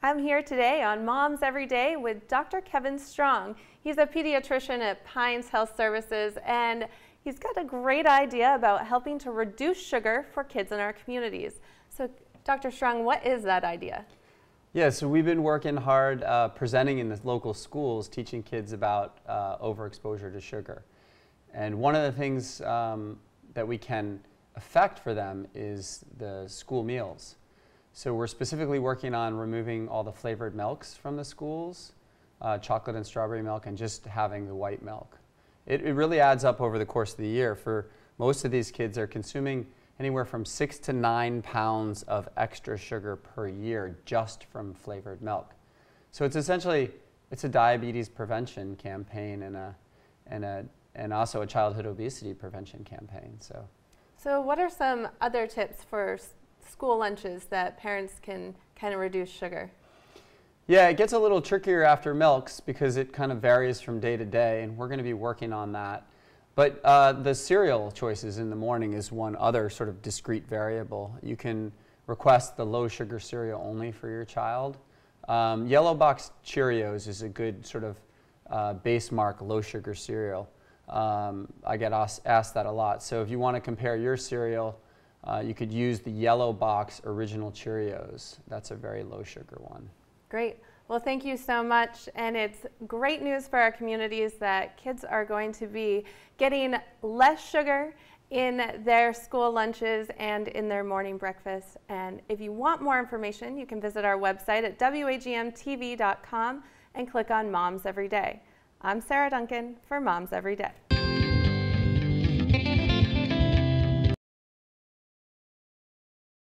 I'm here today on Moms Every Day with Dr. Kevin Strong. He's a pediatrician at Pines Health Services and he's got a great idea about helping to reduce sugar for kids in our communities. So, Dr. Strong, what is that idea? Yeah, so we've been working hard uh, presenting in the local schools, teaching kids about uh, overexposure to sugar. And one of the things um, that we can affect for them is the school meals. So we're specifically working on removing all the flavored milks from the schools, uh, chocolate and strawberry milk, and just having the white milk. It, it really adds up over the course of the year. For most of these kids, they're consuming anywhere from six to nine pounds of extra sugar per year just from flavored milk. So it's essentially it's a diabetes prevention campaign and a and a and also a childhood obesity prevention campaign. So. So what are some other tips for school lunches that parents can kind of reduce sugar? Yeah, it gets a little trickier after milks because it kind of varies from day to day, and we're going to be working on that. But uh, the cereal choices in the morning is one other sort of discrete variable. You can request the low sugar cereal only for your child. Um, Yellow Box Cheerios is a good sort of uh, base mark low sugar cereal. Um, I get asked, asked that a lot. So if you want to compare your cereal uh, you could use the yellow box original Cheerios. That's a very low sugar one. Great. Well, thank you so much. And it's great news for our communities that kids are going to be getting less sugar in their school lunches and in their morning breakfast. And if you want more information, you can visit our website at wagmtv.com and click on Moms Every Day. I'm Sarah Duncan for Moms Every Day.